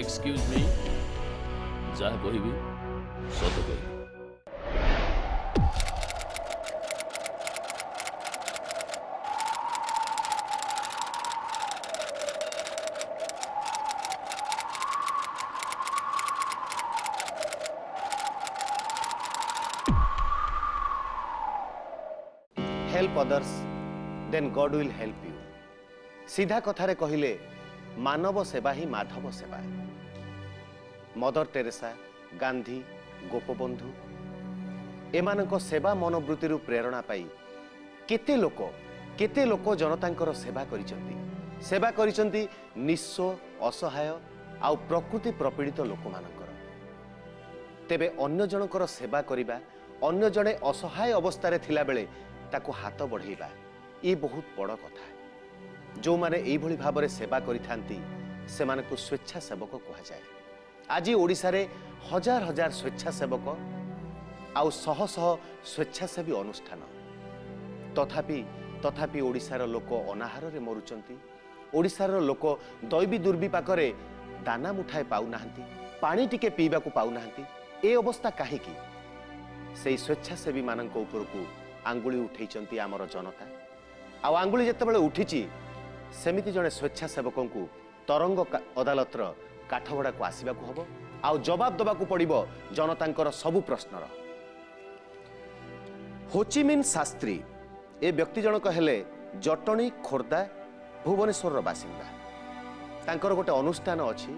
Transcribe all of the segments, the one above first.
excuse me जा कोई भी सो तो कोई भी help others then god will सीधा कथारे कहले मानव सेवा ही माधव सेवा ମଦର ଟେରେସା ଗାନ୍ଧୀ ଗୋପବନ୍ଧୁ ଏମାନଙ୍କ ସେବା ମନୋବୃତ୍ତିରୁ ପ୍ରେରଣା ପାଇ କେତେ ଲୋକ କେତେ ଲୋକ ଜନତାଙ୍କର ସେବା କରିଛନ୍ତି ସେବା କରିଛନ୍ତି ନିଃସ୍ୱ ଅସହାୟ ଆଉ ପ୍ରକୃତି ପ୍ରପୀଡ଼ିତ ଲୋକମାନଙ୍କର ତେବେ ଅନ୍ୟ ଜଣଙ୍କର ସେବା କରିବା ଅନ୍ୟ ଜଣେ ଅସହାୟ ଅବସ୍ଥାରେ ଥିଲାବେଳେ ତାକୁ ହାତ ବଢ଼େଇବା ଏ ବହୁତ ବଡ଼ କଥା ଯେଉଁମାନେ ଏଇଭଳି ଭାବରେ ସେବା କରିଥାନ୍ତି ସେମାନଙ୍କୁ ସ୍ୱେଚ୍ଛାସେବକ କୁହାଯାଏ ଆଜି ଓଡ଼ିଶାରେ ହଜାର ହଜାର ସ୍ୱେଚ୍ଛାସେବକ ଆଉ ଶହ ଶହ ସ୍ୱେଚ୍ଛାସେବୀ ଅନୁଷ୍ଠାନ ତଥାପି ତଥାପି ଓଡ଼ିଶାର ଲୋକ ଅନାହାରରେ ମରୁଛନ୍ତି ଓଡ଼ିଶାର ଲୋକ ଦୈବୀ ଦୁର୍ବିପାକରେ ଦାନା ମୁଠାଏ ପାଉନାହାନ୍ତି ପାଣି ଟିକେ ପିଇବାକୁ ପାଉନାହାନ୍ତି ଏ ଅବସ୍ଥା କାହିଁକି ସେହି ସ୍ୱେଚ୍ଛାସେବୀମାନଙ୍କ ଉପରକୁ ଆଙ୍ଗୁଳି ଉଠାଇଛନ୍ତି ଆମର ଜନତା ଆଉ ଆଙ୍ଗୁଳି ଯେତେବେଳେ ଉଠିଛି ସେମିତି ଜଣେ ସ୍ୱେଚ୍ଛାସେବକଙ୍କୁ ତରଙ୍ଗ ଅଦାଲତର କାଠଗଡ଼ାକୁ ଆସିବାକୁ ହେବ ଆଉ ଜବାବ ଦେବାକୁ ପଡ଼ିବ ଜନତାଙ୍କର ସବୁ ପ୍ରଶ୍ନର ହୋଚିମିନ୍ ଶାସ୍ତ୍ରୀ ଏ ବ୍ୟକ୍ତି ଜଣକ ହେଲେ ଜଟଣୀ ଖୋର୍ଦ୍ଧା ଭୁବନେଶ୍ୱରର ବାସିନ୍ଦା ତାଙ୍କର ଗୋଟେ ଅନୁଷ୍ଠାନ ଅଛି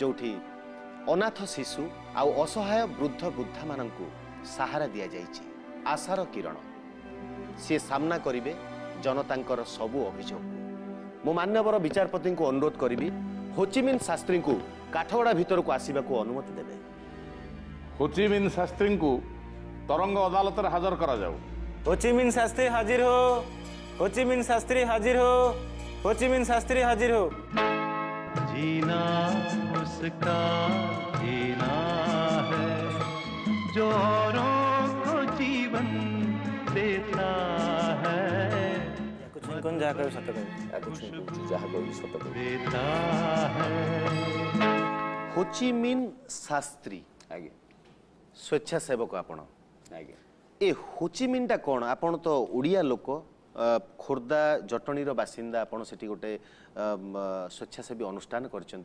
ଯେଉଁଠି ଅନାଥ ଶିଶୁ ଆଉ ଅସହାୟ ବୃଦ୍ଧ ବୃଦ୍ଧାମାନଙ୍କୁ ସାହାରା ଦିଆଯାଇଛି ଆଶାର କିରଣ ସିଏ ସାମ୍ନା କରିବେ ଜନତାଙ୍କର ସବୁ ଅଭିଯୋଗ ମୁଁ ମାନ୍ୟବର ବିଚାରପତିଙ୍କୁ ଅନୁରୋଧ କରିବି ହୋଚିମିନ୍ ଶାସ୍ତ୍ରୀଙ୍କୁ କାଠଗଡ଼ା ଭିତରକୁ ଆସିବାକୁ ଅନୁମତି ଦେବେ ହୋଚିମିନ୍ ଶାସ୍ତ୍ରୀଙ୍କୁ ତରଙ୍ଗ ଅଦାଲତରେ ହାଜର କରାଯାଉ ହୋଚିମିନ୍ ଶାସ୍ତ୍ରୀ ହାଜିର ହୋ होचिमिन शास्त्री हाजिर हो होचिमिन शास्त्री हाजिर हो जीना उसका जीना है जो औरों কোন যাহা কইব সত কইব এতক্ষণ বলছি যাহা কইব সত কইব হোচিমিন শাস্ত্রী আজ্ঞা স্বেচ্ছাসেবক আপন আজ্ঞা এ হোচিমিনটা কোণ আপন তো ওড়িয়া লোক খোর্ধা জটনীর বাসিন্দা আপনার সেটি গোটে স্বেচ্ছাসেবী অনুষ্ঠান করছেন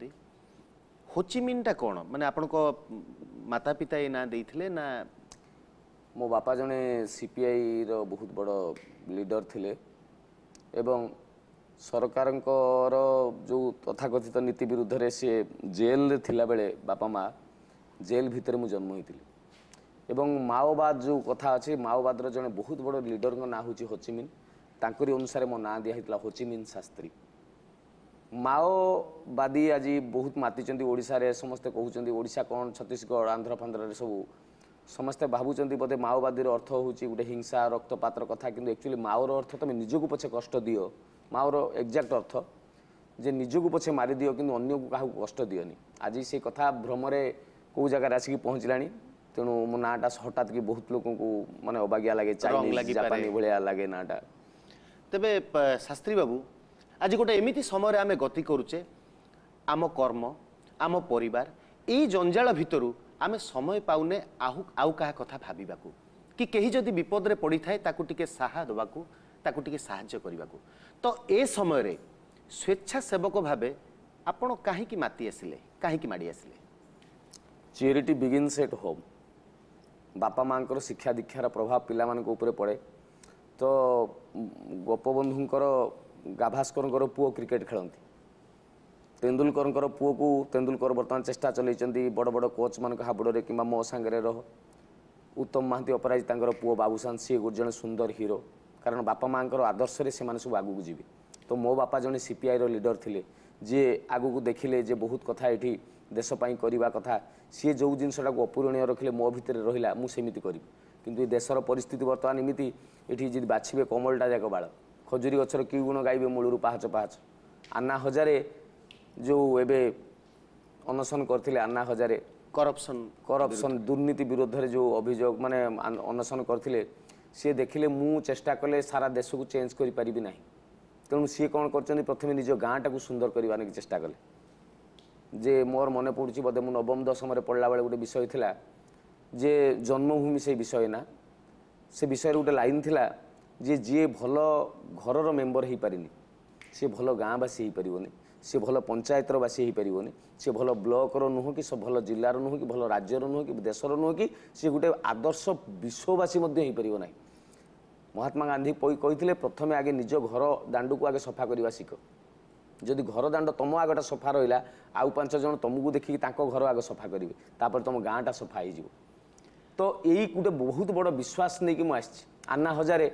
হোচিমিনটা কোণ মানে আপনার মাতা পিতা এই না দিয়ে না মো বাপা জনে সিপিআইর বহুত বড় লিডর লে ଏବଂ ସରକାରଙ୍କର ଯେଉଁ ତଥାକଥିତ ନୀତି ବିରୁଦ୍ଧରେ ସିଏ ଜେଲରେ ଥିଲାବେଳେ ବାପା ମା' ଜେଲ୍ ଭିତରେ ମୁଁ ଜନ୍ମ ହୋଇଥିଲି ଏବଂ ମାଓବାଦ ଯେଉଁ କଥା ଅଛି ମାଓବାଦର ଜଣେ ବହୁତ ବଡ଼ ଲିଡରଙ୍କ ନାଁ ହେଉଛି ହୋଚିମିନ୍ ତାଙ୍କରି ଅନୁସାରେ ମୋ ନାଁ ଦିଆହେଇଥିଲା ହୋଚିମିନ୍ ଶାସ୍ତ୍ରୀ ମାଓବାଦୀ ଆଜି ବହୁତ ମାତିଛନ୍ତି ଓଡ଼ିଶାରେ ସମସ୍ତେ କହୁଛନ୍ତି ଓଡ଼ିଶା କ'ଣ ଛତିଶଗଡ଼ ଆନ୍ଧ୍ରପାନ୍ଧ୍ରରେ ସବୁ ସମସ୍ତେ ଭାବୁଛନ୍ତି ବୋଧେ ମାଓବାଦୀର ଅର୍ଥ ହେଉଛି ଗୋଟେ ହିଂସା ରକ୍ତପାତର କଥା କିନ୍ତୁ ଆକ୍ଚୁଆଲି ମାଓର ଅର୍ଥ ତୁମେ ନିଜକୁ ପଛେ କଷ୍ଟ ଦିଅ ମାଓର ଏକ୍ଜାକ୍ଟ ଅର୍ଥ ଯେ ନିଜକୁ ପଛେ ମାରିଦିଅ କିନ୍ତୁ ଅନ୍ୟକୁ କାହାକୁ କଷ୍ଟ ଦିଅନି ଆଜି ସେ କଥା ଭ୍ରମରେ କେଉଁ ଜାଗାରେ ଆସିକି ପହଞ୍ଚିଲାଣି ତେଣୁ ମୋ ନାଁଟା ହଠାତ୍ କି ବହୁତ ଲୋକଙ୍କୁ ମାନେ ଅବାଗିଆ ଲାଗେ ଜାପାନୀ ଭଳିଆ ଲାଗେ ନାଁଟା ତେବେ ଶାସ୍ତ୍ରୀ ବାବୁ ଆଜି ଗୋଟେ ଏମିତି ସମୟରେ ଆମେ ଗତି କରୁଛେ ଆମ କର୍ମ ଆମ ପରିବାର ଏଇ ଜଞ୍ଜାଳ ଭିତରୁ ଆମେ ସମୟ ପାଉନେ ଆଉ ଆଉ କାହା କଥା ଭାବିବାକୁ କି କେହି ଯଦି ବିପଦରେ ପଡ଼ିଥାଏ ତାକୁ ଟିକେ ସାହା ଦେବାକୁ ତାକୁ ଟିକେ ସାହାଯ୍ୟ କରିବାକୁ ତ ଏ ସମୟରେ ସ୍ୱେଚ୍ଛାସେବକ ଭାବେ ଆପଣ କାହିଁକି ମାତି ଆସିଲେ କାହିଁକି ମାଡ଼ି ଆସିଲେ ଚ୍ୟାରିଟି ବିଗିନ୍ସ ଏଟ୍ ହୋମ୍ ବାପା ମାଆଙ୍କର ଶିକ୍ଷା ଦୀକ୍ଷାର ପ୍ରଭାବ ପିଲାମାନଙ୍କ ଉପରେ ପଡ଼େ ତ ଗୋପବନ୍ଧୁଙ୍କର ଗାଭାସ୍କରଙ୍କର ପୁଅ କ୍ରିକେଟ୍ ଖେଳନ୍ତି ତେନ୍ଦୁଲକରଙ୍କର ପୁଅକୁ ତେନ୍ଦୁଲକର ବର୍ତ୍ତମାନ ଚେଷ୍ଟା ଚଲେଇଛନ୍ତି ବଡ଼ ବଡ଼ କୋଚ୍ମାନଙ୍କ ହାବୁଡ଼ରେ କିମ୍ବା ମୋ ସାଙ୍ଗରେ ରହ ଉତ୍ତମ ମହାନ୍ତି ଅପରାଜି ତାଙ୍କର ପୁଅ ବାବୁସାନ ସିଏ ଗୋଟେ ଜଣେ ସୁନ୍ଦର ହିରୋ କାରଣ ବାପା ମାଆଙ୍କର ଆଦର୍ଶରେ ସେମାନେ ସବୁ ଆଗକୁ ଯିବେ ତ ମୋ ବାପା ଜଣେ ସିପିଆଇର ଲିଡର ଥିଲେ ଯିଏ ଆଗକୁ ଦେଖିଲେ ଯେ ବହୁତ କଥା ଏଠି ଦେଶ ପାଇଁ କରିବା କଥା ସିଏ ଯେଉଁ ଜିନିଷଟାକୁ ଅପୂରଣୀୟ ରଖିଲେ ମୋ ଭିତରେ ରହିଲା ମୁଁ ସେମିତି କରିବି କିନ୍ତୁ ଏ ଦେଶର ପରିସ୍ଥିତି ବର୍ତ୍ତମାନ ଏମିତି ଏଠି ଯଦି ବାଛିବେ କମଳଟା ଯାକ ବାଳ ଖଜୁରୀ ଗଛର କି ଗୁଣ ଗାଇବେ ମୂଳରୁ ପାହାଚ ପାହାଚ ଆନା ହଜାରେ ଯେଉଁ ଏବେ ଅନଶନ କରିଥିଲେ ଆନ୍ନା ହଜାରେ କରପସନ୍ କରପସନ୍ ଦୁର୍ନୀତି ବିରୋଧରେ ଯେଉଁ ଅଭିଯୋଗ ମାନେ ଅନଶନ କରିଥିଲେ ସିଏ ଦେଖିଲେ ମୁଁ ଚେଷ୍ଟା କଲେ ସାରା ଦେଶକୁ ଚେଞ୍ଜ କରିପାରିବି ନାହିଁ ତେଣୁ ସିଏ କ'ଣ କରିଛନ୍ତି ପ୍ରଥମେ ନିଜ ଗାଁଟାକୁ ସୁନ୍ଦର କରିବା ନେଇକି ଚେଷ୍ଟା କଲେ ଯେ ମୋର ମନେ ପଡ଼ୁଛି ବୋଧେ ମୁଁ ନବମ ଦଶମରେ ପଢ଼ିଲା ବେଳେ ଗୋଟେ ବିଷୟ ଥିଲା ଯେ ଜନ୍ମଭୂମି ସେଇ ବିଷୟ ନା ସେ ବିଷୟରେ ଗୋଟେ ଲାଇନ୍ ଥିଲା ଯେ ଯିଏ ଭଲ ଘରର ମେମ୍ବର ହେଇପାରିନି ସିଏ ଭଲ ଗାଁବାସୀ ହେଇପାରିବନି ସେ ଭଲ ପଞ୍ଚାୟତର ବାସୀ ହେଇପାରିବନି ସେ ଭଲ ବ୍ଲକର ନୁହଁ କି ସେ ଭଲ ଜିଲ୍ଲାର ନୁହଁ କି ଭଲ ରାଜ୍ୟର ନୁହଁ କି ଦେଶର ନୁହଁ କି ସେ ଗୋଟେ ଆଦର୍ଶ ବିଶ୍ୱବାସୀ ମଧ୍ୟ ହେଇପାରିବ ନାହିଁ ମହାତ୍ମା ଗାନ୍ଧୀ କହିଥିଲେ ପ୍ରଥମେ ଆଗେ ନିଜ ଘର ଦାଣ୍ଡକୁ ଆଗେ ସଫା କରିବା ଶିଖ ଯଦି ଘର ଦାଣ୍ଡ ତୁମ ଆଗଟା ସଫା ରହିଲା ଆଉ ପାଞ୍ଚ ଜଣ ତୁମକୁ ଦେଖିକି ତାଙ୍କ ଘର ଆଗ ସଫା କରିବେ ତାପରେ ତୁମ ଗାଁଟା ସଫା ହେଇଯିବ ତ ଏଇ ଗୋଟେ ବହୁତ ବଡ଼ ବିଶ୍ୱାସ ନେଇକି ମୁଁ ଆସିଛି ଆନ୍ନା ହଜାରେ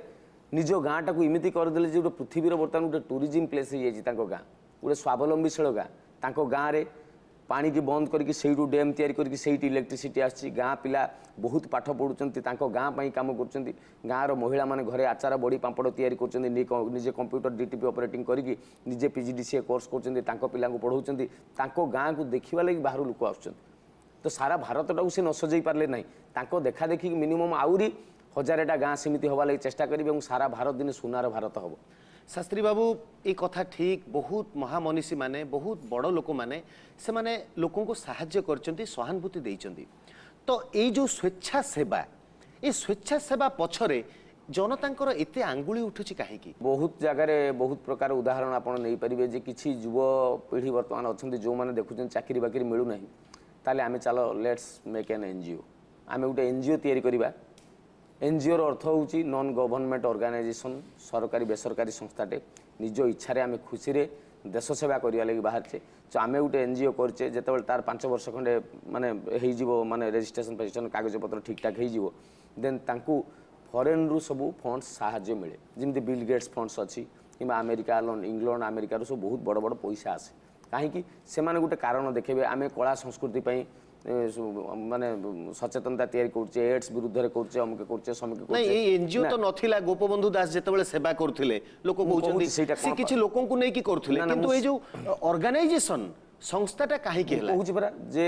ନିଜ ଗାଁଟାକୁ ଏମିତି କରିଦେଲେ ଯେ ଗୋଟେ ପୃଥିବୀର ବର୍ତ୍ତମାନ ଗୋଟେ ଟୁରିଜିମ୍ ପ୍ଲେସ୍ ହେଇଯାଇଛି ତାଙ୍କ ଗାଁ ଗୋଟେ ସ୍ୱାବଲମ୍ବୀଶୀଳ ଗାଁ ତାଙ୍କ ଗାଁରେ ପାଣିକି ବନ୍ଦ କରିକି ସେଇଠୁ ଡ୍ୟାମ୍ ତିଆରି କରିକି ସେଇଠି ଇଲେକ୍ଟ୍ରିସିଟି ଆସୁଛି ଗାଁ ପିଲା ବହୁତ ପାଠ ପଢ଼ୁଛନ୍ତି ତାଙ୍କ ଗାଁ ପାଇଁ କାମ କରୁଛନ୍ତି ଗାଁର ମହିଳାମାନେ ଘରେ ଆଚାର ବଡ଼ି ପାମ୍ପଡ଼ ତିଆରି କରୁଛନ୍ତି ନିଜେ କମ୍ପ୍ୟୁଟର ଡିଟିପି ଅପରେଟିଂ କରିକି ନିଜେ ପି ଜି କୋର୍ସ କରୁଛନ୍ତି ତାଙ୍କ ପିଲାଙ୍କୁ ପଢ଼ାଉଛନ୍ତି ତାଙ୍କ ଗାଁକୁ ଦେଖିବା ଲାଗି ବାହାରୁ ଲୋକ ଆସୁଛନ୍ତି ତ ସାରା ଭାରତଟାକୁ ସେ ନ ସଜେଇ ପାରିଲେ ନାହିଁ ତାଙ୍କ ଦେଖାଦେଖିକି ମିନିମମ୍ ଆହୁରି ହଜାରେଟା ଗାଁ ସେମିତି ହେବା ଲାଗି ଚେଷ୍ଟା କରିବେ ଏବଂ ସାରା ଭାରତ ଦିନେ ସୁନାର ଭାରତ ହେବ শাস্ত্রী বাবু এই কথা ঠিক বহুত মহামনীষী মানে বহুত বড় লোক মানে সেমানে লোককে সাহায্য করছেন সহানুভূতি দিয়েছেন তো এই যে স্বেচ্ছা সেবা এই স্বেচ্ছা সেবা পছরে জনতাঙ্কর এতে আঙ্গুলি উঠুছি কাহিকি বহুত জায়গায় বহুত প্রকার উদাহরণ আপনার নিয়ে নেইপারিবে যে কিছু যুবপিঢ়ি বর্তমান অনেক যে দেখুছেন চাকরি বাকরি মিলু না তাহলে আমি চাল লেটস মেক এন এনজিও আমি গোটে এনজিও তৈরি করা এনজিওর অর্থ হচ্ছে নন গভর্নমেন্ট অর্গানাইজেসন সরকারি বেসরকারি সংস্থাটে নিজ ইচ্ছার আমি খুশি দেশ সেবা করা লাগে বাহারছে তো আমি গোটে এনজিও করছে যেত তার পাঁচ বর্ষ খণ্ডে মানে হয়েযিব মানে রেজিস্ট্রেসন ফেজিস্ট্রেসন কাগজপত্র ঠিকঠাক হয়ে যাব দেন তাঁকু ফরেনরু সব ফন্ডস সাহায্য মিলে যেমি বিল গেটস ফন্ডস অছি কিংবা আমেরিকা ইংল্যান্ড আমেরিকার সব বহু বড় বড় পয়সা আসে কিন্তু সে গোটে কারণ দেখবে আমি কলা সংস্কৃতি পাই মানে সচেতনতা তৈরি করছে এডস বিরুদ্ধে করছে অমুকে করছে সমুকে করছে এই এনজিও তো নথিলা গোপবন্ধু দাস যেতবেলে সেবা করুলে লোক কহুচন্তি সে কিছু লোকଙ୍କୁ নেকি করুলে কিন্তু এই যে অর্গানাইজেশন সংস্থাটা কাহিকি হেলা কহুছি পরা যে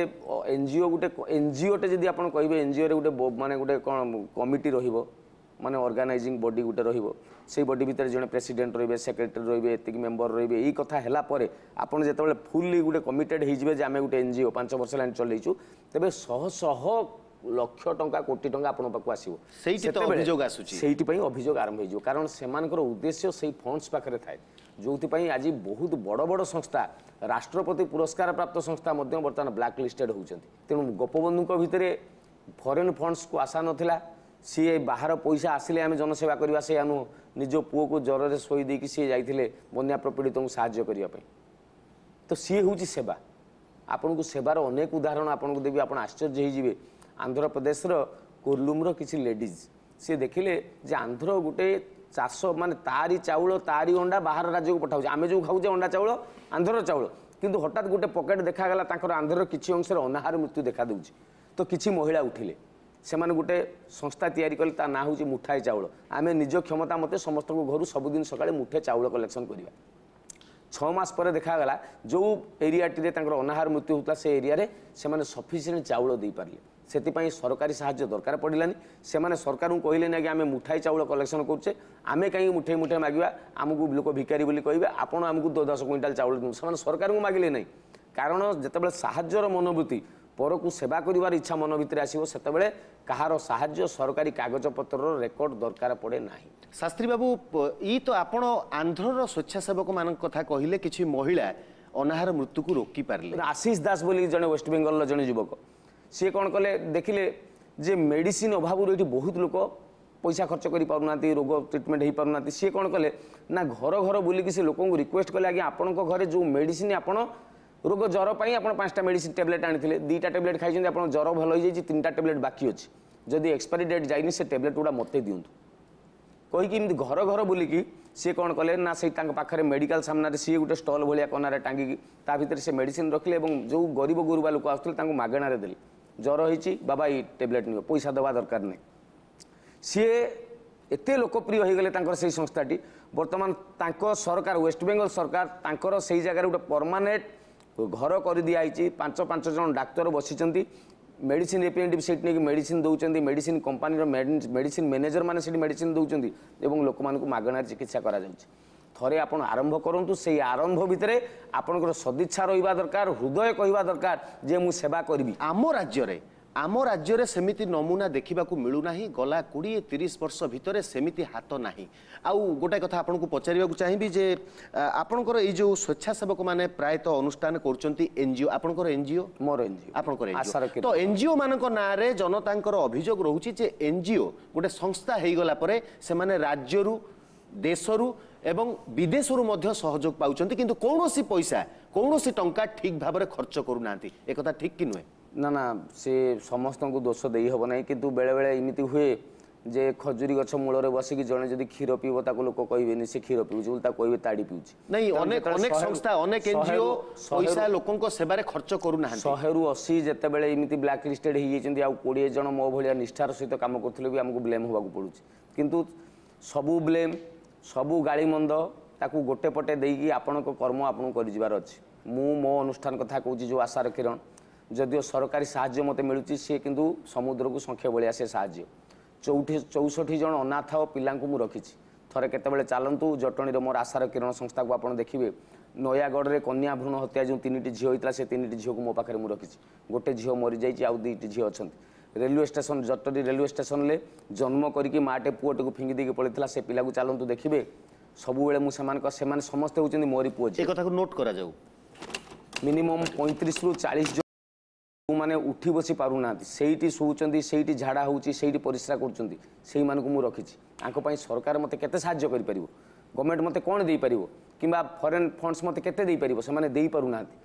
এনজিও গোটে এনজিওটে যদি আপন কইবে এনজিও রে গোটে মানে গোটে কোন কমিটি রহিব মানে অর্গানাইজিং বডি গোটে রহিব সেই বডি ভিতরে জনে প্রেসিডেন্ট রহবে সেক্রেটারি রহবে এতিকি মেম্বর রহবে এই কথা হেলা পরে আপনার যেতবে ফুলি গোটে কমিটেড হয়ে যে আমি গোটে এনজিও পাঁচ বর্ষ হল চলাইছু তেমনি শহ শহ লক্ষ টঙ্কা কোটি টঙ্কা আপনার পাখু আসব অভিযোগ আসুচি সেইটিপাই অভিযোগ আরম্ভ হয়ে যাব কারণ সেমানকর উদ্দেশ্য সেই ফন্ডস পাখে থাকে ଯେଉଁଥିପାଇଁ ଆଜି ବହୁତ ବଡ଼ ବଡ଼ ସଂସ୍ଥା ରାଷ୍ଟ୍ରପତି ପୁରସ୍କାର ପ୍ରାପ୍ତ ସଂସ୍ଥା ମଧ୍ୟ ବର୍ତ୍ତମାନ ବ୍ଲାକ୍ ଲିଷ୍ଟେଡ୍ ହେଉଛନ୍ତି ତେଣୁ ଗୋପବନ୍ଧୁଙ୍କ ଭିତରେ ଫରେନ୍ ଫଣ୍ଡସକୁ ଆଶା ନଥିଲା ସିଏ ବାହାର ପଇସା ଆସିଲେ ଆମେ ଜନସେବା କରିବା ସେଇଆ ନୁହଁ ନିଜ ପୁଅକୁ ଜ୍ୱରରେ ଶୋଇ ଦେଇକି ସିଏ ଯାଇଥିଲେ ବନ୍ୟା ପ୍ରପୀଡ଼ିତଙ୍କୁ ସାହାଯ୍ୟ କରିବା ପାଇଁ ତ ସିଏ ହେଉଛି ସେବା ଆପଣଙ୍କୁ ସେବାର ଅନେକ ଉଦାହରଣ ଆପଣଙ୍କୁ ଦେବି ଆପଣ ଆଶ୍ଚର୍ଯ୍ୟ ହେଇଯିବେ ଆନ୍ଧ୍ରପ୍ରଦେଶର କୋର୍ଲୁମ୍ର କିଛି ଲେଡ଼ିଜ୍ ସିଏ ଦେଖିଲେ ଯେ ଆନ୍ଧ୍ର ଗୋଟେ ଚାଷ ମାନେ ତାରି ଚାଉଳ ତାରି ଅଣ୍ଡା ବାହାର ରାଜ୍ୟକୁ ପଠାଉଛି ଆମେ ଯେଉଁ ଖାଉଛେ ଅଣ୍ଡା ଚାଉଳ ଆନ୍ଧ୍ରର ଚାଉଳ କିନ୍ତୁ ହଠାତ୍ ଗୋଟେ ପକେଟ୍ ଦେଖାଗଲା ତାଙ୍କର ଆନ୍ଧ୍ରର କିଛି ଅଂଶରେ ଅନାହାର ମୃତ୍ୟୁ ଦେଖାଦେଉଛି ତ କିଛି ମହିଳା ଉଠିଲେ ସେମାନେ ଗୋଟେ ସଂସ୍ଥା ତିଆରି କଲେ ତା ନାଁ ହେଉଛି ମୁଠାଏ ଚାଉଳ ଆମେ ନିଜ କ୍ଷମତା ମତେ ସମସ୍ତଙ୍କ ଘରୁ ସବୁଦିନ ସକାଳେ ମୁଠେ ଚାଉଳ କଲେକ୍ସନ୍ କରିବା ଛଅ ମାସ ପରେ ଦେଖାଗଲା ଯେଉଁ ଏରିଆଟିରେ ତାଙ୍କର ଅନାହାର ମୃତ୍ୟୁ ହେଉଥିଲା ସେ ଏରିଆରେ ସେମାନେ ସଫିସିଏଣ୍ଟ ଚାଉଳ ଦେଇପାରିଲେ ସେଥିପାଇଁ ସରକାରୀ ସାହାଯ୍ୟ ଦରକାର ପଡ଼ିଲାନି ସେମାନେ ସରକାରଙ୍କୁ କହିଲେନି ଆଜ୍ଞା ଆମେ ମୁଠାଇ ଚାଉଳ କଲେକ୍ସନ୍ କରୁଛେ ଆମେ କାହିଁକି ମୁଠାଇ ମୁଠାଇ ମାଗିବା ଆମକୁ ଲୋକ ଭିକାରୀ ବୋଲି କହିବେ ଆପଣ ଆମକୁ ଦଶ କ୍ୱିଣ୍ଟାଲ ଚାଉଳ ଦିଅନ୍ତୁ ସେମାନେ ସରକାରଙ୍କୁ ମାଗିଲେ ନାହିଁ କାରଣ ଯେତେବେଳେ ସାହାଯ୍ୟର ମନୋବୃତ୍ତି পরকু সেবা করিবার ইচ্ছা মন ভিতরে আসব সেতবে কাহার সাহায্য সরকারি কাগজপত্রর রেকর্ড দরকার পড়ে না শাস্ত্রী বাবু ই তো আপন আন্ধ্রর স্বেচ্ছাসেবক মান কথা কহিলে কিছু মহিলা অনাহার মৃত্যুকু রোকি পারলে আশিষ দাস বলি জনে ওয়েস্টবেঙ্গলর জনে যুবক সি কোণ কলে দেখিলে যে মেডিসিন অভাবর এটি বহুত লোক পয়সা খরচ করে পু না রোগ ট্রিটমেন্ট হয়ে পু না সি কোণ কলে না ঘর ঘর বুলিকি সে লোক রিকোয়েস্ট কলে আজ্ঞা আপনার ঘরে যে মেডিসিন আপনার রোগ জ্বর পাই আপনার পাঁচটা মেডিসিন ট্যাবলেট আনিলে দুইটা ট্যাবলেট খাইছেন আপনার জ্বর ভালো হয়ে যাই তিনটা ট্যাবলেট বাকি অছে যদি এক্সপাইরি ডেট যাইনি সে ট্যাবলেট গুড়া মতো দিও কইকি এমনি ঘর ঘর বুলিকি সে কোণ কলে না সেই তাঁর পাখে মেডিকাল সামনারে সি গোটে স্টল ভাইয়া কনারে টাঙ্গিকি তা ভিতরে সে মেডিসিন রাখলে এবং যে গরিব গুরুবা লোক আসলে তাঁর মাগণারে দেলে জ্বর হয়েছি বাবা এই ট্যাবলেট নিও পয়সা দেওয়া দরকার নাই সি এতে লোকপ্রিয় হয়ে গেলে তাঁর সেই সংস্থাটি বর্তমান তাঁর সরকার ওয়েস্ট বেঙ্গল সরকার তাঁর সেই জায়গায় গোটে পরমানেন্ট ଘର କରିଦିଆଯାଇଛି ପାଞ୍ଚ ପାଞ୍ଚ ଜଣ ଡାକ୍ତର ବସିଛନ୍ତି ମେଡ଼ିସିନ ରିପ୍ରେଜେଣ୍ଟିଭ୍ ସେଇଠି ନେଇକି ମେଡ଼ିସିନ ଦେଉଛନ୍ତି ମେଡ଼ିସିନ୍ କମ୍ପାନୀର ମେଡ଼ିସିନ୍ ମ୍ୟାନେଜର୍ମାନେ ସେଇଠି ମେଡ଼ିସିନ ଦେଉଛନ୍ତି ଏବଂ ଲୋକମାନଙ୍କୁ ମାଗଣାରେ ଚିକିତ୍ସା କରାଯାଉଛି ଥରେ ଆପଣ ଆରମ୍ଭ କରନ୍ତୁ ସେଇ ଆରମ୍ଭ ଭିତରେ ଆପଣଙ୍କର ସଦିଚ୍ଛା ରହିବା ଦରକାର ହୃଦୟ କହିବା ଦରକାର ଯେ ମୁଁ ସେବା କରିବି ଆମ ରାଜ୍ୟରେ ଆମ ରାଜ୍ୟରେ ସେମିତି ନମୁନା ଦେଖିବାକୁ ମିଳୁନାହିଁ ଗଲା କୋଡ଼ିଏ ତିରିଶ ବର୍ଷ ଭିତରେ ସେମିତି ହାତ ନାହିଁ ଆଉ ଗୋଟାଏ କଥା ଆପଣଙ୍କୁ ପଚାରିବାକୁ ଚାହିଁବି ଯେ ଆପଣଙ୍କର ଏଇ ଯେଉଁ ସ୍ୱେଚ୍ଛାସେବକମାନେ ପ୍ରାୟତଃ ଅନୁଷ୍ଠାନ କରୁଛନ୍ତି ଏନ୍ଜିଓ ଆପଣଙ୍କର ଏନ୍ଜିଓ ମୋର ଏନ୍ଜିଓ ଆପଣଙ୍କର ତ ଏନ୍ଜିଓ ମାନଙ୍କ ନାଁରେ ଜନତାଙ୍କର ଅଭିଯୋଗ ରହୁଛି ଯେ ଏନ୍ଜିଓ ଗୋଟେ ସଂସ୍ଥା ହେଇଗଲା ପରେ ସେମାନେ ରାଜ୍ୟରୁ ଦେଶରୁ ଏବଂ ବିଦେଶରୁ ମଧ୍ୟ ସହଯୋଗ ପାଉଛନ୍ତି କିନ୍ତୁ କୌଣସି ପଇସା କୌଣସି ଟଙ୍କା ଠିକ୍ ଭାବରେ ଖର୍ଚ୍ଚ କରୁନାହାନ୍ତି ଏକଥା ଠିକ୍ କି ନୁହେଁ ନା ନା ସେ ସମସ୍ତଙ୍କୁ ଦୋଷ ଦେଇହେବ ନାହିଁ କିନ୍ତୁ ବେଳେବେଳେ ଏମିତି ହୁଏ ଯେ ଖଜୁରୀ ଗଛ ମୂଳରେ ବସିକି ଜଣେ ଯଦି କ୍ଷୀର ପିଇବ ତାକୁ ଲୋକ କହିବେନି ସେ କ୍ଷୀର ପିଉଛି ବୋଲି ତାକୁ କହିବେ ତାଡ଼ି ପିଉଛି ନାଇଁ ଅନେକ ଅନେକ ସଂସ୍ଥା ଅନେକ ଏନଜିଓ ପଇସା ଲୋକଙ୍କ ସେବାରେ ଖର୍ଚ୍ଚ କରୁନାହାନ୍ତି ଶହେରୁ ଅଶୀ ଯେତେବେଳେ ଏମିତି ବ୍ଲାକ୍ ଲିଷ୍ଟେଡ୍ ହେଇଯାଇଛନ୍ତି ଆଉ କୋଡ଼ିଏ ଜଣ ମୋ ଭଳିଆ ନିଷ୍ଠାର ସହିତ କାମ କରୁଥିଲେ ବି ଆମକୁ ବ୍ଲେମ୍ ହେବାକୁ ପଡ଼ୁଛି କିନ୍ତୁ ସବୁ ବ୍ଲେମ୍ ସବୁ ଗାଳିମନ୍ଦ ତାକୁ ଗୋଟେ ପଟେ ଦେଇକି ଆପଣଙ୍କ କର୍ମ ଆପଣଙ୍କୁ କରିଯିବାର ଅଛି ମୁଁ ମୋ ଅନୁଷ୍ଠାନ କଥା କହୁଛି ଯେଉଁ ଆଶାର କିରଣ ଯଦିଓ ସରକାରୀ ସାହାଯ୍ୟ ମୋତେ ମିଳୁଛି ସିଏ କିନ୍ତୁ ସମୁଦ୍ରକୁ ସଂଖ୍ୟା ଭଳିଆ ସେ ସାହାଯ୍ୟ ଚଉଠି ଚଉଷଠି ଜଣ ଅନାଥ ପିଲାଙ୍କୁ ମୁଁ ରଖିଛି ଥରେ କେତେବେଳେ ଚାଲନ୍ତୁ ଜଟଣୀର ମୋର ଆଶାର କିରଣ ସଂସ୍ଥାକୁ ଆପଣ ଦେଖିବେ ନୟାଗଡ଼ରେ କନ୍ୟା ଭ୍ରୂଣ ହତ୍ୟା ଯେଉଁ ତିନିଟି ଝିଅ ହୋଇଥିଲା ସେ ତିନିଟି ଝିଅକୁ ମୋ ପାଖରେ ମୁଁ ରଖିଛି ଗୋଟେ ଝିଅ ମରିଯାଇଛି ଆଉ ଦୁଇଟି ଝିଅ ଅଛନ୍ତି ରେଲୱେ ଷ୍ଟେସନ ଜଟଣୀ ରେଲୱେ ଷ୍ଟେସନରେ ଜନ୍ମ କରିକି ମାଆଟେ ପୁଅଟିକୁ ଫିଙ୍ଗି ଦେଇକି ପଳେଇଥିଲା ସେ ପିଲାକୁ ଚାଲନ୍ତୁ ଦେଖିବେ ସବୁବେଳେ ମୁଁ ସେମାନଙ୍କ ସେମାନେ ସମସ୍ତେ ହେଉଛନ୍ତି ମୋରି ପୁଅ ଝିଅ କଥାକୁ ନୋଟ୍ କରାଯାଉ ମିନିମମ୍ ପଇଁତିରିଶରୁ ଚାଳିଶ ଯେଉଁମାନେ ଉଠି ବସି ପାରୁନାହାନ୍ତି ସେଇଠି ଶୋଉଛନ୍ତି ସେଇଠି ଝାଡ଼ା ହେଉଛି ସେଇଠି ପରିସ୍ରା କରୁଛନ୍ତି ସେଇମାନଙ୍କୁ ମୁଁ ରଖିଛି ତାଙ୍କ ପାଇଁ ସରକାର ମୋତେ କେତେ ସାହାଯ୍ୟ କରିପାରିବ ଗଭର୍ଣ୍ଣମେଣ୍ଟ ମୋତେ କ'ଣ ଦେଇପାରିବ କିମ୍ବା ଫରେନ୍ ଫଣ୍ଡସ୍ ମୋତେ କେତେ ଦେଇପାରିବ ସେମାନେ ଦେଇପାରୁନାହାନ୍ତି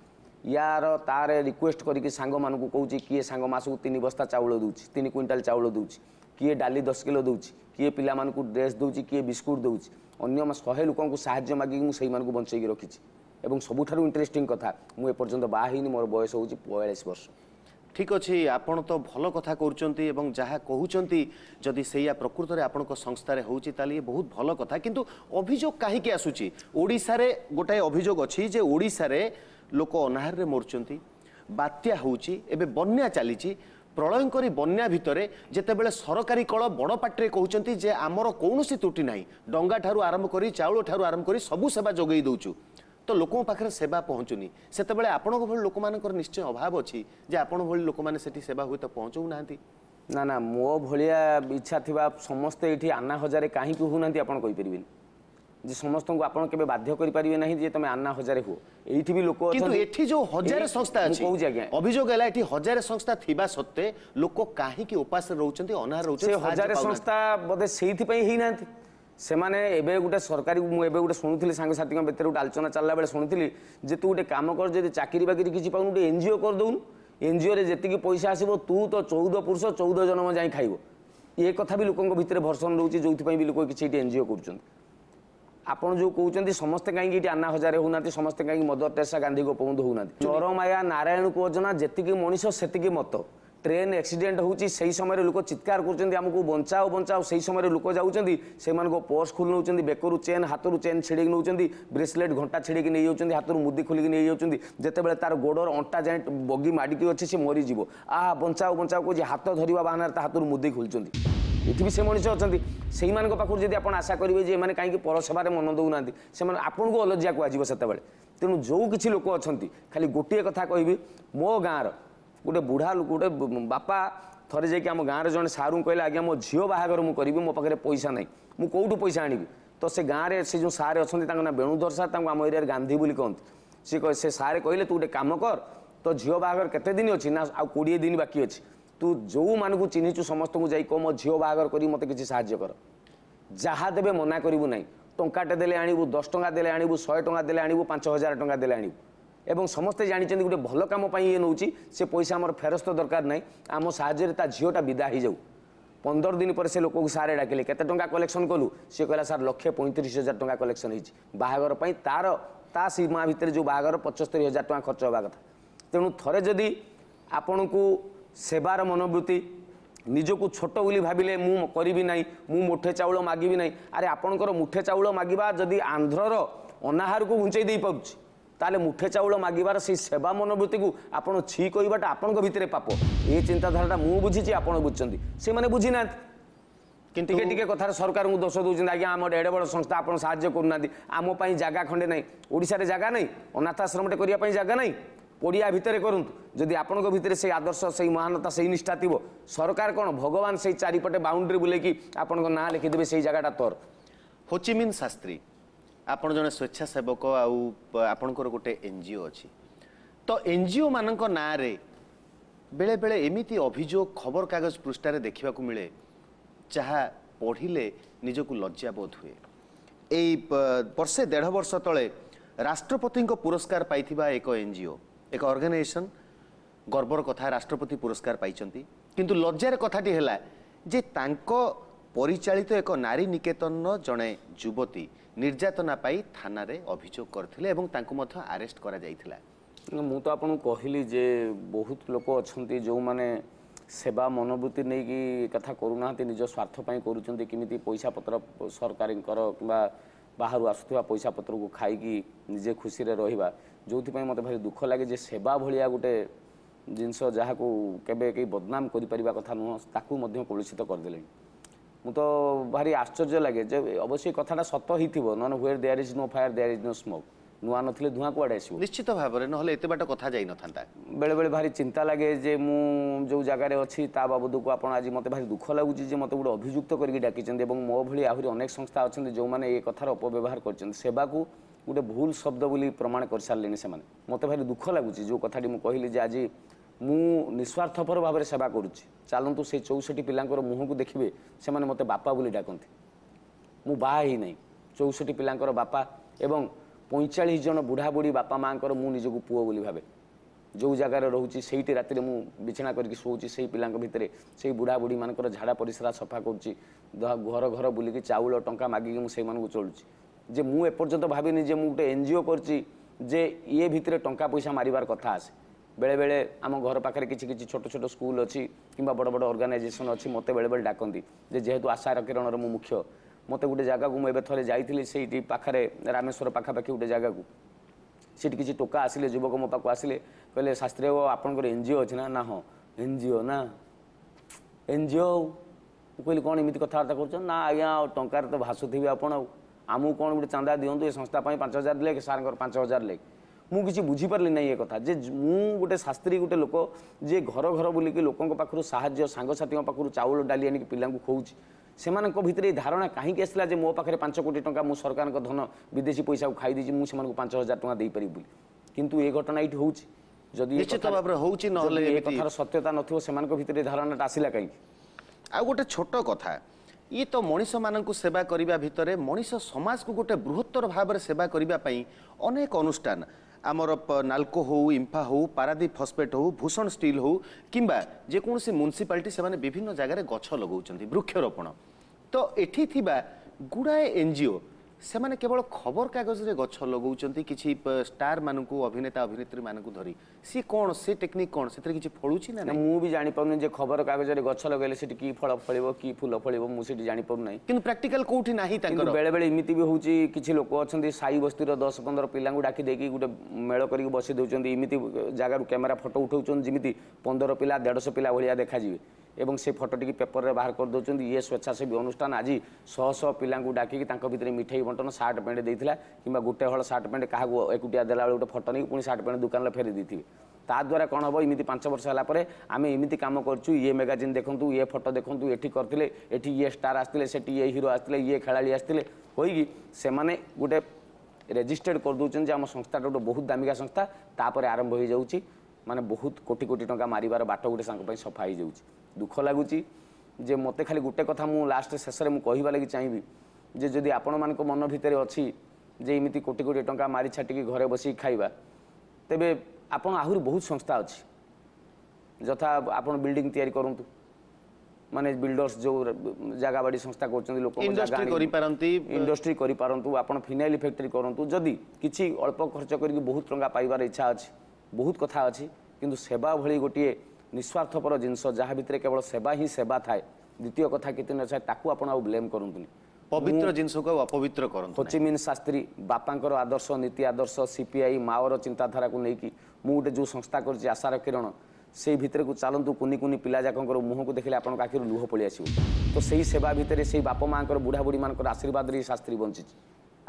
ୟାର ତାର ରିକ୍ୱେଷ୍ଟ କରିକି ସାଙ୍ଗମାନଙ୍କୁ କହୁଛି କିଏ ସାଙ୍ଗ ମାସକୁ ତିନି ବସ୍ତା ଚାଉଳ ଦେଉଛି ତିନି କ୍ୱିଣ୍ଟାଲ ଚାଉଳ ଦେଉଛି କିଏ ଡାଲି ଦଶ କିଲୋ ଦେଉଛି କିଏ ପିଲାମାନଙ୍କୁ ଡ୍ରେସ୍ ଦେଉଛି କିଏ ବିସ୍କୁଟ୍ ଦେଉଛି ଅନ୍ୟ ଶହେ ଲୋକଙ୍କୁ ସାହାଯ୍ୟ ମାଗିକି ମୁଁ ସେଇମାନଙ୍କୁ ବଞ୍ଚେଇକି ରଖିଛି ଏବଂ ସବୁଠାରୁ ଇଣ୍ଟରେଷ୍ଟିଂ କଥା ମୁଁ ଏପର୍ଯ୍ୟନ୍ତ ବାହା ହେଇନି ମୋର ବୟସ ହେଉଛି ବୟାଳିଶ ବର୍ଷ ঠিক ଅଛି ଆପଣ ତ ଭଲ କଥା କରୁଛନ୍ତି ଏବଂ ଯାହା କହୁଛନ୍ତି ଯଦି ସେଇଆ ପ୍ରକୃତରେ ଆପଣଙ୍କ ସଂସ୍ଥାରେ ହେଉଛି ତାହେଲେ ଇଏ ବହୁତ ଭଲ କଥା କିନ୍ତୁ ଅଭିଯୋଗ କାହିଁକି ଆସୁଛି ଓଡ଼ିଶାରେ ଗୋଟାଏ ଅଭିଯୋଗ ଅଛି ଯେ ଓଡ଼ିଶାରେ ଲୋକ ଅନାହାରରେ ମରୁଛନ୍ତି ବାତ୍ୟା ହେଉଛି ଏବେ ବନ୍ୟା ଚାଲିଛି ପ୍ରଳୟଙ୍କରୀ ବନ୍ୟା ଭିତରେ ଯେତେବେଳେ ସରକାରୀ କଳ ବଡ଼ ପାଟିରେ କହୁଛନ୍ତି ଯେ ଆମର କୌଣସି ତ୍ରୁଟି ନାହିଁ ଡଙ୍ଗାଠାରୁ ଆରମ୍ଭ କରି ଚାଉଳଠାରୁ ଆରମ୍ଭ କରି ସବୁ ସେବା ଯୋଗାଇ ଦେଉଛୁ ତ ଲୋକଙ୍କ ପାଖରେ ସେବା ପହଞ୍ଚୁନି ସେତେବେଳେ ଆପଣଙ୍କ ଭଳି ଲୋକମାନଙ୍କର ନିଶ୍ଚୟ ଅଭାବ ଅଛି ଯେ ଆପଣ ଭଳି ଲୋକମାନେ ସେଠି ସେବା ହୁଏତ ପହଞ୍ଚଉନାହାନ୍ତି ନା ନା ମୋ ଭଳିଆ ଇଚ୍ଛା ଥିବା ସମସ୍ତେ ଏଇଠି ଆନା ହଜାରେ କାହିଁକି ହେଉନାହାନ୍ତି ଆପଣ କହିପାରିବେନି ଯେ ସମସ୍ତଙ୍କୁ ଆପଣ କେବେ ବାଧ୍ୟ କରିପାରିବେ ନାହିଁ ଯେ ତମେ ଆନା ହଜାରେ ହୁଅ ଏଇଠି ବି ଲୋକ କିନ୍ତୁ ଏଠି ଯୋଉ ହଜାରେ ସଂସ୍ଥା ଅଛି କହୁଛି ଆଜ୍ଞା ଅଭିଯୋଗ ହେଲା ଏଠି ହଜାରେ ସଂସ୍ଥା ଥିବା ସତ୍ତ୍ୱେ ଲୋକ କାହିଁକି ଉପାସରେ ରହୁଛନ୍ତି ଅନାହାର ରହୁଛନ୍ତି ହଜାରେ ସଂସ୍ଥା ବୋଧେ ସେଇଥିପାଇଁ ହେଇନାହାନ୍ତି ସେମାନେ ଏବେ ଗୋଟେ ସରକାରୀ ମୁଁ ଏବେ ଗୋଟେ ଶୁଣୁଥିଲି ସାଙ୍ଗସାଥୀଙ୍କ ଭିତରେ ଗୋଟେ ଆଲୋଚନା ଚାଲିଲା ବେଳେ ଶୁଣିଥିଲି ଯେ ତୁ ଗୋଟେ କାମ କର ଯଦି ଚାକିରି ବାକିରି କିଛି ପାଉନୁ ଗୋଟେ ଏନ୍ଜିଓ କରିଦେଉନୁ ଏନ୍ଜିଓରେ ଯେତିକି ପଇସା ଆସିବ ତୁ ତ ଚଉଦ ପୁରୁଷ ଚଉଦ ଜନମ ଯାଇ ଖାଇବ ଏ କଥା ବି ଲୋକଙ୍କ ଭିତରେ ଭର୍ସନ ରହୁଛି ଯେଉଁଥିପାଇଁ ବି ଲୋକ କିଛି ଏଠି ଏନ୍ଜିଓ କରୁଛନ୍ତି ଆପଣ ଯେଉଁ କହୁଛନ୍ତି ସମସ୍ତେ କାହିଁକି ଏଠି ଆନା ହଜାରେ ହେଉନାହାନ୍ତି ସମସ୍ତେ କାହିଁକି ମଦର ଟେରେସା ଗାନ୍ଧୀ ଗୋପବନ୍ଧୁ ହେଉନାହାନ୍ତି ଚରମାୟା ନାରାୟଣ କୁଅଜନା ଯେତିକି ମଣିଷ ସେତିକି ମତ ট্রেন এক্সিডেন্ট হচ্ছে সেই সময় লোক চিৎকার করছেন আমি বঞ্চাও বঞ্চাও সেই সময় লোক যাচ্ছেন সে পর্স খুলে নেছেন বেকর চেন হাতর চেন ছিড়ি নেছেন ব্রেসলেট ঘণ্টা ছিড়ি নিয়ে যাচ্ছেন হাতর মুদি খোলিকি নিয়ে যাচ্ছেন যেতবে তার গোড়র অন্টা যায় বগি মাড়িকি অছে সে মরিযোগ আহ বঞ্চাও বঞ্চাও কুচি হাত ধরিবা বাহানার তা হাতর মুদি খুলছেন এটি সে মানুষ অনেক সেই পাখু যদি আপনার আশা করবে যে এমনি কাইকি পরসভার মন না সে আপনার অলজিয়া যাব সেতবে তেমন যে কিছু লোক অনেক খালি গোটিয়ে কথা কবি মো গাঁর ଗୋଟେ ବୁଢ଼ା ଲୋକ ଗୋଟେ ବାପା ଥରେ ଯାଇକି ଆମ ଗାଁରେ ଜଣେ ସାର୍ଙ୍କୁ କହିଲେ ଆଜ୍ଞା ମୋ ଝିଅ ବାହାଘର ମୁଁ କରିବି ମୋ ପାଖରେ ପଇସା ନାହିଁ ମୁଁ କେଉଁଠୁ ପଇସା ଆଣିବି ତ ସେ ଗାଁରେ ସେ ଯେଉଁ ସାର୍ ଅଛନ୍ତି ତାଙ୍କ ନାଁ ବେଣୁଧର ସାର୍ ତାଙ୍କୁ ଆମ ଏରିଆରେ ଗାନ୍ଧୀ ବୋଲି କହନ୍ତି ସେ ସେ ସାର୍ କହିଲେ ତୁ ଗୋଟେ କାମ କର ତୋ ଝିଅ ବାହାଘର କେତେ ଦିନ ଅଛି ନା ଆଉ କୋଡ଼ିଏ ଦିନ ବାକି ଅଛି ତୁ ଯେଉଁମାନଙ୍କୁ ଚିହ୍ନିଛୁ ସମସ୍ତଙ୍କୁ ଯାଇ କହ ମୋ ଝିଅ ବାହାଘର କରି ମୋତେ କିଛି ସାହାଯ୍ୟ କର ଯାହା ଦେବେ ମନା କରିବୁ ନାହିଁ ଟଙ୍କାଟେ ଦେଲେ ଆଣିବୁ ଦଶ ଟଙ୍କା ଦେଲେ ଆଣିବୁ ଶହେ ଟଙ୍କା ଦେଲେ ଆଣିବୁ ପାଞ୍ଚ ହଜାର ଟଙ୍କା ଦେଲେ ଆଣିବୁ এবং সমস্তে জাঁচান গোটে ভাল কাম ইয়ে নৌছি সে পয়সা আমার ফেরস্ত দরকার নাই আম সাহায্যে তা ঝিওটা বিদা হয়ে যাও পনেরো দিন পরে সে লোক সারে ডাকলে কত টাকা কলেকশন কলু সে কহিলা স্যার লক্ষে পঁয়ত্রিশ হাজার টাকা কলেকশন হয়েছি বাহর তার তা সীমা ভিতরে যে বাহর পঁচস্তর হাজার টাকা খরচ হওয়া কথা তেমন থরে যদি আপনার সেবার মনোবৃত্তি নিজক ছোট বলে ভাবলে মু করবি না মুঠে চাউল ଚାଉଳ না আরে আপনার মুঠে চাউল ଚାଉଳ যদি আন্ধ্রর ଆନ୍ଧ୍ରର ଅନାହାରକୁ দিয়ে ଦେଇପାରୁଛି ତାହେଲେ ମୁଠେ ଚାଉଳ ମାଗିବାର ସେଇ ସେବା ମନୋବୃତ୍ତିକୁ ଆପଣ ଛି କହିବାଟା ଆପଣଙ୍କ ଭିତରେ ପାପ ଏ ଚିନ୍ତାଧାରାଟା ମୁଁ ବୁଝିଛି ଆପଣ ବୁଝିଛନ୍ତି ସେମାନେ ବୁଝିନାହାନ୍ତି କିନ୍ତୁ ଟିକେ ଟିକେ କଥାରେ ସରକାରଙ୍କୁ ଦୋଷ ଦେଉଛନ୍ତି ଆଜ୍ଞା ଆମର ଏଡ଼େ ବଡ଼ ସଂସ୍ଥା ଆପଣ ସାହାଯ୍ୟ କରୁନାହାନ୍ତି ଆମ ପାଇଁ ଜାଗା ଖଣ୍ଡେ ନାହିଁ ଓଡ଼ିଶାରେ ଜାଗା ନାହିଁ ଅନାଥାଶ୍ରମଟେ କରିବା ପାଇଁ ଜାଗା ନାହିଁ ପଡ଼ିଆ ଭିତରେ କରନ୍ତୁ ଯଦି ଆପଣଙ୍କ ଭିତରେ ସେଇ ଆଦର୍ଶ ସେଇ ମହାନତା ସେଇ ନିଷ୍ଠା ଥିବ ସରକାର କ'ଣ ଭଗବାନ ସେଇ ଚାରିପଟେ ବାଉଣ୍ଡ୍ରି ବୁଲେଇକି ଆପଣଙ୍କ ନାଁ ଲେଖିଦେବେ ସେଇ ଜାଗାଟା ତୋର ହୋଚିମିନ୍ ଶାସ୍ତ୍ରୀ ଆପଣ ଜଣେ ସ୍ୱେଚ୍ଛାସେବକ ଆଉ ଆପଣଙ୍କର ଗୋଟେ ଏନ୍ଜିଓ ଅଛି ତ ଏନ୍ଜିଓ ମାନଙ୍କ ନାଁରେ ବେଳେବେଳେ ଏମିତି ଅଭିଯୋଗ ଖବରକାଗଜ ପୃଷ୍ଠାରେ ଦେଖିବାକୁ ମିଳେ ଯାହା ପଢ଼ିଲେ ନିଜକୁ ଲଜ୍ଜାବୋଧ ହୁଏ ଏଇ ବର୍ଷେ ଦେଢ଼ ବର୍ଷ ତଳେ ରାଷ୍ଟ୍ରପତିଙ୍କ ପୁରସ୍କାର ପାଇଥିବା ଏକ ଏନ୍ଜିଓ ଏକ ଅର୍ଗାନାଇଜେସନ୍ ଗର୍ବର କଥା ରାଷ୍ଟ୍ରପତି ପୁରସ୍କାର ପାଇଛନ୍ତି କିନ୍ତୁ ଲଜ୍ଜାର କଥାଟି ହେଲା ଯେ ତାଙ୍କ পরিচালিত এক নারী নিকেতন জনে যুবতী নির্যাতনা পাই থানায় অভিযোগ করে এবং তাঁকু মধ্য আরেস্ট করা যাইতিলা ମୁଁ ତ ଆପଣଙ୍କୁ କହିଲି ଯେ ବହୁତ ଲୋକ ଅଛନ୍ତି ଯେଉଁମାନେ ସେବା ମନୋବୃତ୍ତି ନେଇକି କଥା କରୁନାହାନ୍ତି ନିଜ ସ୍ୱାର୍ଥ ପାଇଁ କରୁଛନ୍ତି କେମିତି ପଇସା ପତ୍ର ସରକାରୀଙ୍କର କିମ୍ବା ବାହାରୁ ଆସୁଥିବା ପଇସା ପତ୍ରକୁ ଖାଇକି ନିଜେ ଖୁସିରେ ରହିବା ଯେଉଁଥିପାଇଁ ମୋତେ ଭାରି ଦୁଃଖ ଲାଗେ ଯେ ସେବା ଭଳିଆ ଗୋଟେ ଜିନିଷ ଯାହାକୁ କେବେ କେହି ବଦନାମ କରିପାରିବା କଥା ନୁହଁ ତାକୁ ମଧ୍ୟ କଳୁଷିତ କରିଦେଲେଣି ମୁଁ ତ ଭାରି ଆଶ୍ଚର୍ଯ୍ୟ ଲାଗେ ଯେ ଅବଶ୍ୟ କଥାଟା ସତ ହେଇଥିବ ନହେଲେ where there is no fire there is no smoke ନୂଆ ନଥିଲେ ଧୂଆଁ କୁଆଡ଼େ ଆସିବ ନିଶ୍ଚିତ ଭାବରେ ନହେଲେ ଏତେ ବାଟ କଥା ଯାଇନଥାନ୍ତା ବେଳେବେଳେ ଭାରି ଚିନ୍ତା ଲାଗେ ଯେ ମୁଁ ଯେଉଁ ଜାଗାରେ ଅଛି ତା ବାବଦକୁ ଆପଣ ଆଜି ମୋତେ ଭାରି ଦୁଃଖ ଲାଗୁଛି ଯେ ମୋତେ ଗୋଟେ ଅଭିଯୁକ୍ତ କରିକି ଡାକିଛନ୍ତି ଏବଂ ମୋ ଭଳି ଆହୁରି ଅନେକ ସଂସ୍ଥା ଅଛନ୍ତି ଯେଉଁମାନେ ଏ କଥାର ଅପବ୍ୟବହାର କରିଛନ୍ତି ସେବାକୁ ଗୋଟେ ଭୁଲ ଶବ୍ଦ ବୋଲି ପ୍ରମାଣ କରିସାରିଲେଣି ସେମାନେ ମୋତେ ଭାରି ଦୁଃଖ ଲାଗୁଛି ଯେଉଁ କଥାଟି ମୁଁ କହିଲି ଯେ ଆଜି ମୁଁ ନିସ୍ୱାର୍ଥପର ଭାବରେ ସେବା କରୁଛି ଚାଲନ୍ତୁ ସେଇ ଚଉଷଠି ପିଲାଙ୍କର ମୁହଁକୁ ଦେଖିବେ ସେମାନେ ମୋତେ ବାପା ବୋଲି ଡାକନ୍ତି ମୁଁ ବାହା ହେଇନାହିଁ ଚଉଷଠି ପିଲାଙ୍କର ବାପା ଏବଂ ପଇଁଚାଳିଶ ଜଣ ବୁଢ଼ାବୁଢ଼ୀ ବାପା ମାଆଙ୍କର ମୁଁ ନିଜକୁ ପୁଅ ବୋଲି ଭାବେ ଯେଉଁ ଜାଗାରେ ରହୁଛି ସେଇଠି ରାତିରେ ମୁଁ ବିଛଣା କରିକି ଶୋଉଛି ସେଇ ପିଲାଙ୍କ ଭିତରେ ସେଇ ବୁଢ଼ାବୁଢ଼ୀମାନଙ୍କର ଝାଡ଼ା ପରିସ୍ରା ସଫା କରୁଛି ଘର ଘର ବୁଲିକି ଚାଉଳ ଟଙ୍କା ମାଗିକି ମୁଁ ସେଇମାନଙ୍କୁ ଚଳୁଛି ଯେ ମୁଁ ଏପର୍ଯ୍ୟନ୍ତ ଭାବିନି ଯେ ମୁଁ ଗୋଟେ ଏନ୍ ଜି ଓ କରିଛି ଯେ ଇଏ ଭିତରେ ଟଙ୍କା ପଇସା ମାରିବାର କଥା ଆସେ বেড়ে আমার ঘর পাখে কিছু কিছু ছোট ছোট স্কুল অছি বড় বড় অর্গানাইজেসন অছি মতো বেড়ে ডাকতে যে যেহেতু আশার কিরণর মু মুখ্য মতো গোটে জায়গাকে মু এবে থাকে যাই সেইটি পাখে রামেশ্বর পাখাপাখি গোটে জায়গাকে সেটি কিছু টোকা আসলে যুবক মো পাখ আসলে কে শাস্ত্রী বাবু আপনার এনজিও অছে না হ্যাঁ এনজিও না এনজিও কহিলি কম এমি কথাবার্তা করছেন না আজ্ঞা টঙ্কার তো ভাসুবি আপনার আমি কোণ গোটে চাঁদা দিও এ সংস্থা পাঁচ হাজার লেখ সার পাঁচ হাজার লেখ ମୁଁ କିଛି ବୁଝିପାରିଲି ନାହିଁ ଏ କଥା ଯେ ମୁଁ ଗୋଟେ ଶାସ୍ତ୍ରୀ ଗୋଟେ ଲୋକ ଯିଏ ଘର ଘର ବୁଲିକି ଲୋକଙ୍କ ପାଖରୁ ସାହାଯ୍ୟ ସାଙ୍ଗସାଥିଙ୍କ ପାଖରୁ ଚାଉଳ ଡାଲି ଆଣିକି ପିଲାଙ୍କୁ ଖୋଉଛି ସେମାନଙ୍କ ଭିତରେ ଏଇ ଧାରଣା କାହିଁକି ଆସିଲା ଯେ ମୋ ପାଖରେ ପାଞ୍ଚ କୋଟି ଟଙ୍କା ମୁଁ ସରକାରଙ୍କ ଧନ ବିଦେଶୀ ପଇସାକୁ ଖାଇଦେଇଛି ମୁଁ ସେମାନଙ୍କୁ ପାଞ୍ଚ ହଜାର ଟଙ୍କା ଦେଇପାରିବି ବୋଲି କିନ୍ତୁ ଏ ଘଟଣା ଏଇଠି ହେଉଛି ଯଦି ନିଶ୍ଚିତ ଭାବରେ ହେଉଛି ନହେଲେ ଏ କଥାର ସତ୍ୟତା ନଥିବ ସେମାନଙ୍କ ଭିତରେ ଏ ଧାରଣାଟା ଆସିଲା କାହିଁକି ଆଉ ଗୋଟେ ଛୋଟ କଥା ଇଏ ତ ମଣିଷମାନଙ୍କୁ ସେବା କରିବା ଭିତରେ ମଣିଷ ସମାଜକୁ ଗୋଟେ ବୃହତ୍ତର ଭାବରେ ସେବା କରିବା ପାଇଁ ଅନେକ ଅନୁଷ୍ଠାନ আমার নালকো হো ইম্ফা হো পারাদ্বীপ ফসফেট হো ভূষণ স্টিল হো কিংবা যেকোন মুনিসিপালিটি সে বিভিন্ন জায়গায় গছ লগাউছেন বৃক্ষরোপণ তো এটি গুড়ায়ে এনজিও ସେମାନେ କେବଳ ଖବରକାଗଜରେ ଗଛ ଲଗାଉଛନ୍ତି କିଛି ଷ୍ଟାରମାନଙ୍କୁ ଅଭିନେତା ଅଭିନେତ୍ରୀମାନଙ୍କୁ ଧରି ସିଏ କ'ଣ ସେ ଟେକ୍ନିକ୍ କ'ଣ ସେଥିରେ କିଛି ଫଳୁଛି ନା ମୁଁ ବି ଜାଣିପାରୁନି ଯେ ଖବରକାଗଜରେ ଗଛ ଲଗାଇଲେ ସେଠି କି ଫଳ ଫଳିବ କି ଫୁଲ ଫଳିବ ମୁଁ ସେଠି ଜାଣିପାରୁନାହିଁ କିନ୍ତୁ ପ୍ରାକ୍ଟିକାଲ କେଉଁଠି ନାହିଁ ତାଙ୍କର ବେଳେବେଳେ ଏମିତି ବି ହେଉଛି କିଛି ଲୋକ ଅଛନ୍ତି ସାଇ ବସ୍ତିର ଦଶ ପନ୍ଦର ପିଲାଙ୍କୁ ଡାକି ଦେଇକି ଗୋଟେ ମେଳ କରିକି ବସି ଦେଉଛନ୍ତି ଏମିତି ଜାଗାରୁ କ୍ୟାମେରା ଫଟୋ ଉଠାଉଛନ୍ତି ଯେମିତି ପନ୍ଦର ପିଲା ଦେଢ଼ଶହ ପିଲା ଭଳିଆ ଦେଖାଯିବେ এবং সে ফটোটিকে পেপরের বাহার করেদেছেন ইয়ে স্বেচ্ছাসেবী অনুষ্ঠান আজ শহ শহ পিলা ডাকি তাঁর ভিতরে মিঠাই বন্টন সার্ট প্যান্ট দিয়ে কিংবা গোটে হল সার্ট প্যান্ট কাহু একুটিয়া দেলা বেড়ে গোটে ফটো নিয়ে পুঁ সার্ট প্যান্ট দোকানে ফেরি দিয়ে ତାଦ୍ୱାରା କ'ଣ ହେବ ଏମିତି ପାଞ୍ଚ ବର୍ଷ ହେଲା ପରେ ଆମେ ଏମିତି କାମ କରୁଛୁ ଇଏ ମେଗାଜିନ୍ ଦେଖନ୍ତୁ ଇଏ ଫଟो ଦେଖନ୍ତୁ ଏଠି କରିଥିଲେ ଏଠି ଇଏ ଷ୍ଟାର୍ ଆସିଥିଲେ ସେଠି ଇଏ ହିରୋ ଆସିଥିଲେ ଇଏ ଖେଳାଳି ଆସିଥିଲେ ହୋଇକି ସେମାନେ ଗୋଟେ ରେଜିଷ୍ଟର୍ଡ଼ କରିଦେଉଛନ୍ତି ଯେ ଆମ ସଂସ୍ଥାଟା ଗୋଟେ ବହୁତ ଦାମିକା ସଂସ୍ଥା ତାପରେ ଆରମ୍ଭ ହୋଇଯାଉଛି ମାନେ ବହୁତ କୋଟି କୋଟି ଟଙ୍କା ମାରିବାର ବାଟ ଗୋଟେ ସାଙ୍ଗ ପାଇଁ ସଫା ହୋଇଯାଉଛି ଦୁଃଖ ଲାଗୁଛି ଯେ ମୋତେ ଖାଲି ଗୋଟେ କଥା ମୁଁ ଲାଷ୍ଟ ଶେଷରେ ମୁଁ କହିବା ଲାଗି ଚାହିଁବି ଯେ ଯଦି ଆପଣମାନଙ୍କ ମନ ଭିତରେ ଅଛି ଯେ ଏମିତି କୋଟି କୋଟି ଟଙ୍କା ମାରି ଛାଟିକି ଘରେ ବସିକି ଖାଇବା ତେବେ ଆପଣ ଆହୁରି ବହୁତ ସଂସ୍ଥା ଅଛି ଯଥା ଆପଣ ବିଲ୍ଡିଂ ତିଆରି କରନ୍ତୁ ମାନେ ବିଲ୍ଡର୍ସ ଯେଉଁ ଜାଗାବାଡ଼ି ସଂସ୍ଥା କରୁଛନ୍ତି ଲୋକ କରିପାରନ୍ତି ଇଣ୍ଡଷ୍ଟ୍ରି କରିପାରନ୍ତୁ ଆପଣ ଫିନାଇଲ୍ ଫ୍ୟାକ୍ଟ୍ରି କରନ୍ତୁ ଯଦି କିଛି ଅଳ୍ପ ଖର୍ଚ୍ଚ କରିକି ବହୁତ ଟଙ୍କା ପାଇବାର ଇଚ୍ଛା ଅଛି ବହୁତ କଥା ଅଛି କିନ୍ତୁ ସେବା ଭଳି ଗୋଟିଏ ନିସ୍ୱାର୍ଥପର ଜିନିଷ ଯାହା ଭିତରେ କେବଳ ସେବା ହିଁ ସେବା ଥାଏ ଦ୍ୱିତୀୟ କଥା କେତେ ନଥାଏ ତାକୁ ଆପଣ ଆଉ ବ୍ଲେମ୍ କରନ୍ତୁନି ପବିତ୍ର ଜିନିଷକୁ ଆଉ ଅପବିତ୍ର କରନ୍ତୁ ହୋଚିମିନ୍ ଶାସ୍ତ୍ରୀ ବାପାଙ୍କର ଆଦର୍ଶ ନୀତି ଆଦର୍ଶ ସିପିଆଇ ମାଓର ଚିନ୍ତାଧାରାକୁ ନେଇକି ମୁଁ ଗୋଟେ ଯେଉଁ ସଂସ୍ଥା କରିଛି ଆଶାର କିରଣ ସେଇ ଭିତରକୁ ଚାଲନ୍ତୁ କୁନି କୁନି ପିଲା ଯାକଙ୍କର ମୁହଁକୁ ଦେଖିଲେ ଆପଣଙ୍କ ଆଖିରୁ ଲୁହ ପଳେଇ ଆସିବ ତ ସେଇ ସେବା ଭିତରେ ସେଇ ବାପା ମାଆଙ୍କର ବୁଢ଼ାବୁଢ଼ୀମାନଙ୍କର ଆଶୀର୍ବାଦରେ ଏଇ ଶାସ୍ତ୍ରୀ ବଞ୍ଚିଛି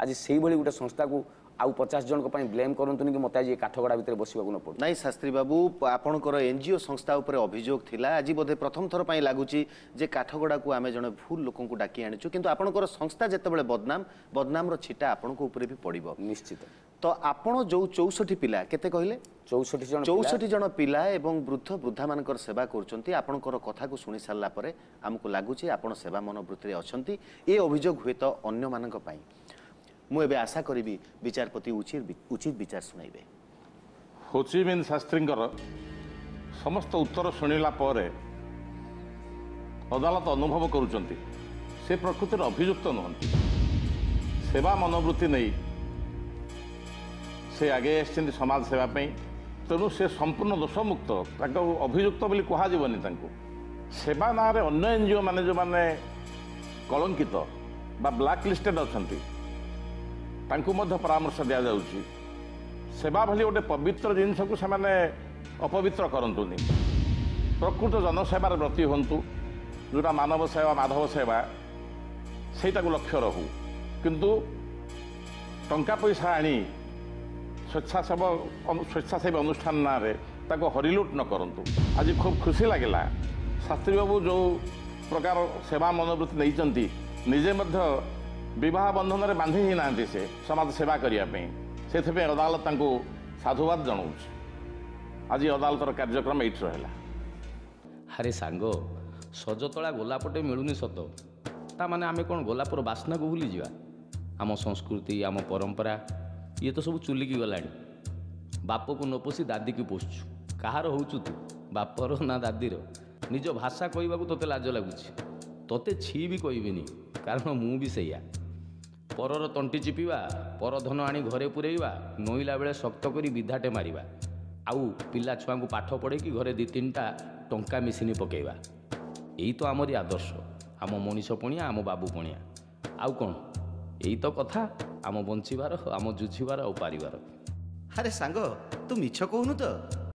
ଆଜି ସେଇଭଳି ଗୋଟେ ସଂସ୍ଥାକୁ ଆଉ ପଚାଶ ଜଣଙ୍କ ପାଇଁ ବ୍ଲେମ୍ କରନ୍ତୁନି କି ମୋତେ ଆଜି ଏ କାଠଗଡ଼ା ଭିତରେ ବସିବାକୁ ନ ପଡ଼ୁ ନାଇଁ ଶାସ୍ତ୍ରୀ ବାବୁ ଆପଣଙ୍କର ଏନ୍ ଜି ଓ ସଂସ୍ଥା ଉପରେ ଅଭିଯୋଗ ଥିଲା ଆଜି ବୋଧେ ପ୍ରଥମ ଥର ପାଇଁ ଲାଗୁଛି ଯେ କାଠଗଡ଼ାକୁ ଆମେ ଜଣେ ଭୁଲ ଲୋକଙ୍କୁ ଡାକି ଆଣିଛୁ କିନ୍ତୁ ଆପଣଙ୍କର ସଂସ୍ଥା ଯେତେବେଳେ ବଦନାମ ବଦନାମର ଛିଟା ଆପଣଙ୍କ ଉପରେ ବି ପଡ଼ିବ ନିଶ୍ଚିତ ତ ଆପଣ ଯେଉଁ ଚଉଷଠି ପିଲା କେତେ କହିଲେ ଚଉଷଠି ଜଣ ଚଉଷଠି ଜଣ ପିଲା ଏବଂ ବୃଦ୍ଧ ବୃଦ୍ଧାମାନଙ୍କର ସେବା କରୁଛନ୍ତି ଆପଣଙ୍କର କଥାକୁ শুনে সারা পরে আমি লাগুছে আপনার সেবা মনোবৃত্তি অনেক এ অভিযোগ হুয়েত অন্য মানক ମୁଁ ଏବେ ଆଶା କରିବି ବିଚାରପତି ଉଚିତ ବିଚାର ଶୁଣାଇବେ ହୋଚିମିନ୍ ଶାସ୍ତ୍ରୀଙ୍କର ସମସ୍ତ ଉତ୍ତର ଶୁଣିଲା ପରେ ଅଦାଲତ ଅନୁଭବ କରୁଛନ୍ତି ସେ ପ୍ରକୃତିରେ ଅଭିଯୁକ୍ତ ନୁହନ୍ତି ସେବା ମନୋବୃତ୍ତି ନେଇ ସେ ଆଗେଇ ଆସିଛନ୍ତି ସମାଜ ସେବା ପାଇଁ ତେଣୁ ସେ ସମ୍ପୂର୍ଣ୍ଣ ଦୋଷମୁକ୍ତ ତାଙ୍କ ଅଭିଯୁକ୍ତ ବୋଲି କୁହାଯିବନି ତାଙ୍କୁ ସେବା ନାଁରେ ଅନ୍ୟ ଏନ୍ ଜି ଓ ମାନେ ଯେଉଁମାନେ କଳଙ୍କିତ ବା ବ୍ଲାକ୍ ଲିଷ୍ଟେଡ଼୍ ଅଛନ୍ତି ତାଙ୍କୁ ମଧ୍ୟ ପରାମର୍ଶ ଦିଆଯାଉଛି ସେବା ଭଳି ଗୋଟେ ପବିତ୍ର ଜିନିଷକୁ ସେମାନେ ଅପବିତ୍ର କରନ୍ତୁନି ପ୍ରକୃତ ଜନସେବାରେ ବ୍ରତି ହୁଅନ୍ତୁ ଯେଉଁଟା ମାନବ ସେବା ମାଧବ ସେବା ସେଇଟାକୁ ଲକ୍ଷ୍ୟ ରହୁ କିନ୍ତୁ ଟଙ୍କା ପଇସା ଆଣି ସ୍ୱେଚ୍ଛାସେବକ ସ୍ୱେଚ୍ଛାସେବୀ ଅନୁଷ୍ଠାନ ନାଁରେ ତାକୁ ହରିଲୁଟ୍ ନ କରନ୍ତୁ ଆଜି ଖୁବ୍ ଖୁସି ଲାଗିଲା ଶାସ୍ତ୍ରୀ ବାବୁ ଯେଉଁ ପ୍ରକାର ସେବା ମନୋବୃତ୍ତି ନେଇଛନ୍ତି ନିଜେ ମଧ୍ୟ ବିବାହ ବନ୍ଧନରେ ବାନ୍ଧି ହେଇନାହାନ୍ତି ସେ ସମାଜ ସେବା କରିବା ପାଇଁ ସେଥିପାଇଁ ଅଦାଲତ ତାଙ୍କୁ ସାଧୁବାଦ ଜଣାଉଛି ଆଜି ଅଦାଲତର କାର୍ଯ୍ୟକ୍ରମ ଏଇଠି ରହିଲା ଆରେ ସାଙ୍ଗ ସଜତଳା ଗୋଲାପଟେ ମିଳୁନି ସତ ତାମାନେ ଆମେ କ'ଣ ଗୋଲାପର ବାସ୍ନାକୁ ଭୁଲିଯିବା ଆମ ସଂସ୍କୃତି ଆମ ପରମ୍ପରା ଇଏ ତ ସବୁ ଚୁଲିକି ଗଲାଣି ବାପକୁ ନ ପୋଷି ଦାଦିକି ପୋଷୁଛୁ କାହାର ହେଉଛୁ ତୁ ବାପର ନା ଦାଦିର ନିଜ ଭାଷା କହିବାକୁ ତୋତେ ଲାଜ ଲାଗୁଛି ତୋତେ ଛି ବି କହିବେନି କାରଣ ମୁଁ ବି ସେଇଆ ପରର ତଣ୍ଟି ଚିପିବା ପରଧନ ଆଣି ଘରେ ପୁରେଇବା ନୋଇଲା ବେଳେ ଶକ୍ତ କରି ବିଧାଟେ ମାରିବା ଆଉ ପିଲା ଛୁଆଙ୍କୁ ପାଠ ପଢ଼େଇକି ଘରେ ଦୁଇ ତିନିଟା ଟଙ୍କା ମିଶିନି ପକାଇବା ଏଇ ତ ଆମରି ଆଦର୍ଶ ଆମ ମଣିଷ ପଣିଆ ଆମ ବାବୁ ପଣିଆ ଆଉ କ'ଣ ଏଇ ତ କଥା ଆମ ବଞ୍ଚିବାର ଆମ ଜୁଝିବାର ଆଉ ପାରିବାର ଆରେ ସାଙ୍ଗ ତୁ ମିଛ କହୁନୁ ତ